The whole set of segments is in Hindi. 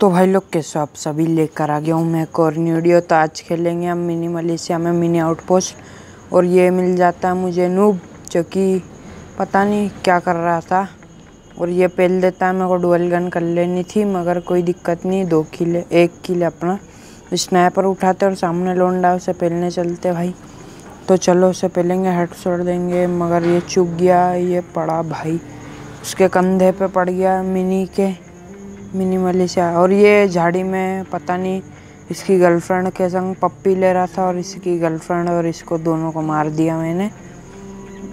तो भाई लोग कैसे आप सभी? लेकर आ गया हूँ मैं और तो आज खेलेंगे हम मिनी मलेशिया में मिनी आउटपोस्ट और ये मिल जाता है मुझे नूब जो कि पता नहीं क्या कर रहा था। और ये पहल देता है, मेरे को डुअल गन कर लेनी थी, मगर कोई दिक्कत नहीं, दो किले एक किले अपना। स्नैपर उठाते और सामने लोंडा उसे पहलने चलते भाई। तो चलो उसे पेलेंगे हेड शॉट देंगे, मगर ये चुप गया, ये पड़ा भाई। उसके कंधे पे पड़ गया मिनी के। मिनी मलेशिया और ये झाड़ी में पता नहीं इसकी गर्लफ्रेंड के संग पप्पी ले रहा था और इसकी गर्लफ्रेंड और इसको दोनों को मार दिया मैंने।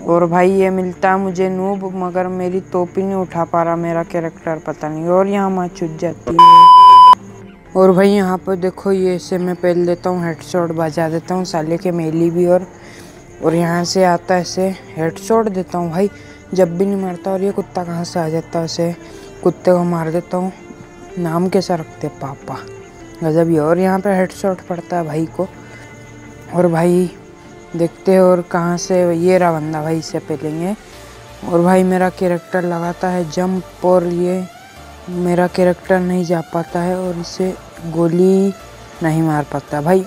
और भाई ये मिलता है मुझे नूब मगर मेरी टोपी नहीं उठा पा रहा मेरा कैरेक्टर पता नहीं। और यहाँ माँ चुट जाती है। और भाई यहाँ पर देखो, ये इसे मैं पहन देता हूँ हेडशॉट बजा देता हूँ, साले के मेली भी और और यहाँ से आता है इसे देता हूँ। भाई जब भी नहीं मारता और ये कुत्ता कहाँ से आ जाता है उसे कुत्ते को मार देता हूँ। नाम कैसा रखते पापा? गजब ही और यहाँ पे हेडशॉट पड़ता है भाई को। और भाई, देखते हैं और कहाँ से ये रहा बंदा भाई इसे पेलेंगे और भाई मेरा कैरेक्टर लगाता है जंप और ये मेरा कैरेक्टर नहीं जा पाता है और इसे गोली नहीं मार पाता। भाई,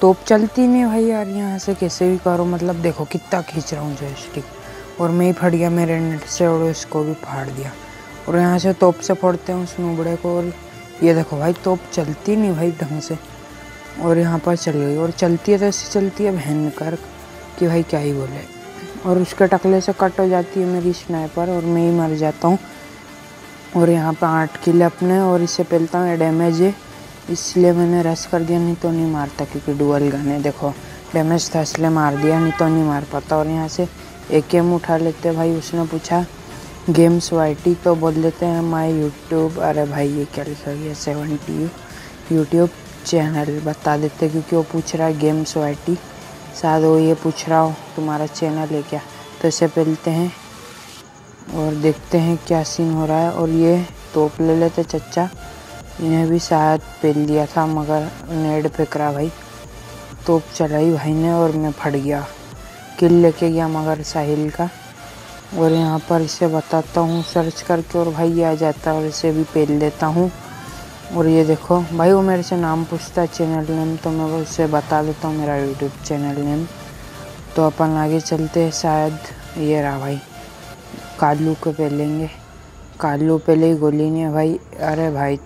तोप चलती नहीं भाई यार। यहाँ से कैसे भी करो। मतलब देखो कितना खींच रहा हूँ जो स्टिक और मैं ही फट गया मेरे नेट से और इसको भी फाड़ दिया। और यहाँ से तोप से फोड़ते हैं उस नुबड़े को और ये देखो भाई, तोप चलती नहीं भाई ढंग से। और यहाँ पर चल गई और चलती है तो ऐसी चलती है बहन कर कि भाई क्या ही बोले। और उसके टकले से कट हो जाती है मेरी स्नाइपर और मैं ही मर जाता हूँ। और यहाँ पर आठ किले अपने और इससे पहलता हूँ डैमेज है। इसलिए मैंने रस कर दिया, नहीं तो नहीं मारता क्योंकि डुअल गन है, देखो। डैमेज था इसलिए मार दिया, नहीं तो नहीं मार पाता। और यहाँ से एक एम उठा लेते भाई, उसने पूछा गेम्स वाई तो बोल देते हैं माई यूट्यूब, अरे भाई, ये क्या लिखा गया सेवेंटी यूट्यूब चैनल, बता देते क्योंकि वो पूछ रहा है गेम्स वाई शायद वो ये पूछ रहा हो, तुम्हारा चैनल है क्या? तो इसे पेलते हैं और देखते हैं क्या सीन हो रहा है। और ये तोप ले लेते चचा इन्हें भी शायद पेल दिया था, मगर नेड फेंक रहा भाई। तोप चलाई भाई ने और मैं फट गया। किल लेके गया मगर साहिल का। और यहाँ पर इसे बताता हूँ सर्च करके और भाई आ जाता है और इसे भी पेल देता हूँ। और ये देखो, भाई वो मेरे से नाम पूछता है चैनल नेम तो मैं वो उसे बता देता हूँ मेरा यूट्यूब चैनल नेम तो अपन आगे चलते हैं, शायद ये रहा भाई, कालू को पेलेंगे। कालू पहले ही गोली नहीं है भाई। अरे भाई